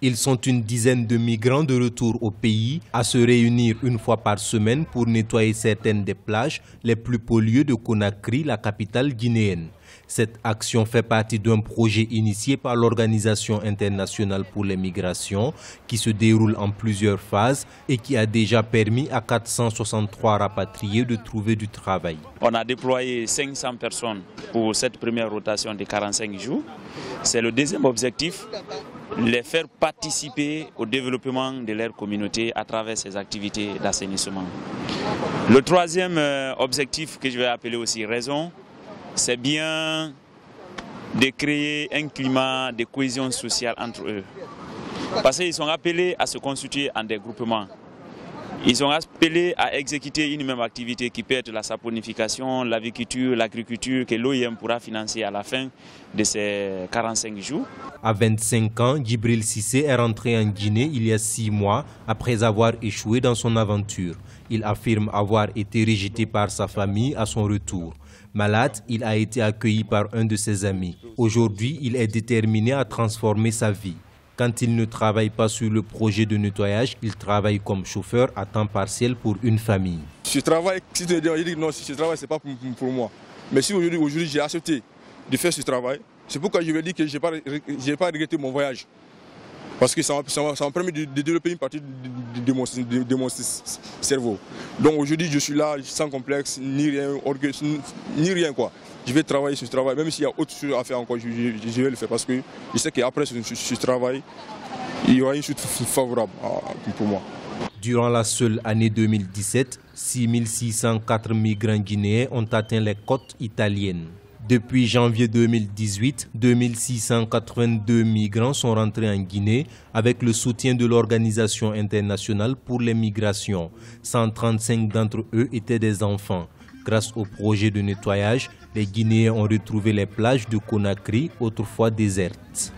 Ils sont une dizaine de migrants de retour au pays à se réunir une fois par semaine pour nettoyer certaines des plages les plus polluées de Conakry, la capitale guinéenne. Cette action fait partie d'un projet initié par l'Organisation internationale pour les migrations qui se déroule en plusieurs phases et qui a déjà permis à 463 rapatriés de trouver du travail. On a déployé 500 personnes pour cette première rotation de 45 jours. C'est le deuxième objectif, les faire participer au développement de leur communauté à travers ces activités d'assainissement. Le troisième euh, objectif que je vais appeler aussi raison, c'est bien de créer un climat de cohésion sociale entre eux. Parce qu'ils sont appelés à se constituer en des groupements. Ils sont appelés à exécuter une même activité qui peut être la saponification, l'aviculture, l'agriculture que l'OIM pourra financer à la fin de ces 45 jours. À 25 ans, Djibril Sissé est rentré en Guinée il y a six mois après avoir échoué dans son aventure. Il affirme avoir été rejeté par sa famille à son retour. Malade, il a été accueilli par un de ses amis. Aujourd'hui, il est déterminé à transformer sa vie. Quand il ne travaille pas sur le projet de nettoyage, il travaille comme chauffeur à temps partiel pour une famille. Je travaille, si tu me dis non, si je travaille, ce n'est pas pour, moi. Mais si aujourd'hui, j'ai accepté de faire ce travail, c'est pourquoi je vais dire que je n'ai pas regretté mon voyage. Parce que ça m'a permis de, développer une partie de, mon, cerveau. Donc aujourd'hui, je suis là sans complexe, ni rien, ni rien quoi. Je vais travailler sur ce travail, même s'il y a autre chose à faire encore, je, vais le faire parce que je sais qu'après ce, ce, travail, il y aura une chute favorable pour moi. Durant la seule année 2017, 6604 migrants guinéens ont atteint les côtes italiennes. Depuis janvier 2018, 2682 migrants sont rentrés en Guinée avec le soutien de l'Organisation internationale pour les migrations. 135 d'entre eux étaient des enfants. Grâce au projet de nettoyage, les Guinéens ont retrouvé les plages de Conakry, autrefois désertes.